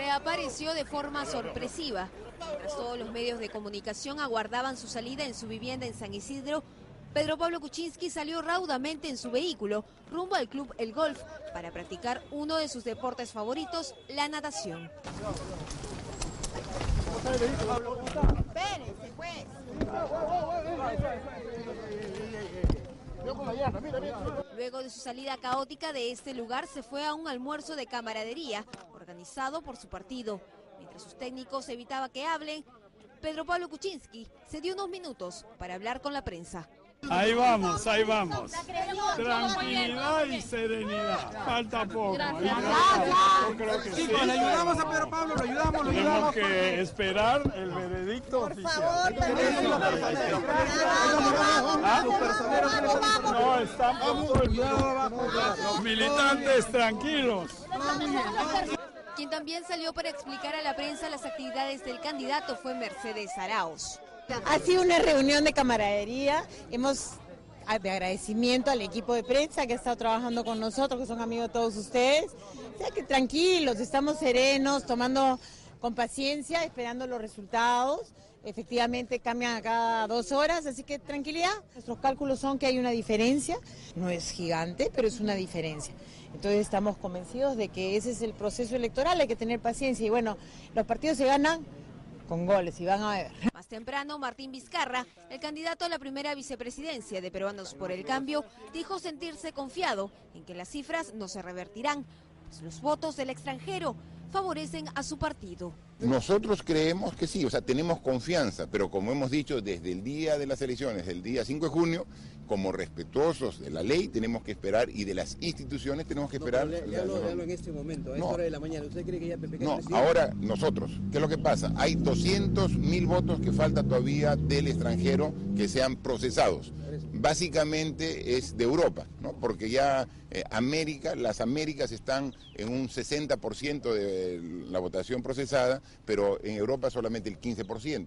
reapareció de forma sorpresiva. Mientras todos los medios de comunicación aguardaban su salida en su vivienda en San Isidro, Pedro Pablo Kuczynski salió raudamente en su vehículo rumbo al club El Golf para practicar uno de sus deportes favoritos, la natación. Luego de su salida caótica de este lugar, se fue a un almuerzo de camaradería organizado por su partido. Mientras sus técnicos evitaban que hablen, Pedro Pablo Kuczynski se dio unos minutos para hablar con la prensa. Ahí vamos, ahí vamos. Tranquilidad y serenidad. Falta poco. Yo creo que sí. Chicos, le ayudamos a Pedro Pablo, lo ayudamos, lo Tenemos ayudamos. que esperar el veredicto oficial. No, estamos los militantes tranquilos. Quien también salió para explicar a la prensa las actividades del candidato fue Mercedes Arauz. Ha sido una reunión de camaradería, hemos ah, de agradecimiento al equipo de prensa que ha estado trabajando con nosotros, que son amigos de todos ustedes. O sea que tranquilos, estamos serenos, tomando con paciencia, esperando los resultados. Efectivamente cambian cada dos horas, así que tranquilidad. Nuestros cálculos son que hay una diferencia, no es gigante, pero es una diferencia. Entonces estamos convencidos de que ese es el proceso electoral, hay que tener paciencia y bueno, los partidos se ganan con goles y van a ver. Más temprano, Martín Vizcarra, el candidato a la primera vicepresidencia de Peruanos por el Cambio, dijo sentirse confiado en que las cifras no se revertirán, pues los votos del extranjero favorecen a su partido. Nosotros creemos que sí, o sea, tenemos confianza, pero como hemos dicho desde el día de las elecciones, el día 5 de junio, como respetuosos de la ley, tenemos que esperar y de las instituciones tenemos que esperar. Le, le hablo, le hablo en este momento, a esta No. hora de la mañana. ¿Usted cree que ya PPK No, ahora nosotros, ¿qué es lo que pasa? Hay 200 mil votos que falta todavía del extranjero que sean procesados. Básicamente es de Europa. Porque ya eh, América, las Américas están en un 60% de la votación procesada, pero en Europa solamente el 15%.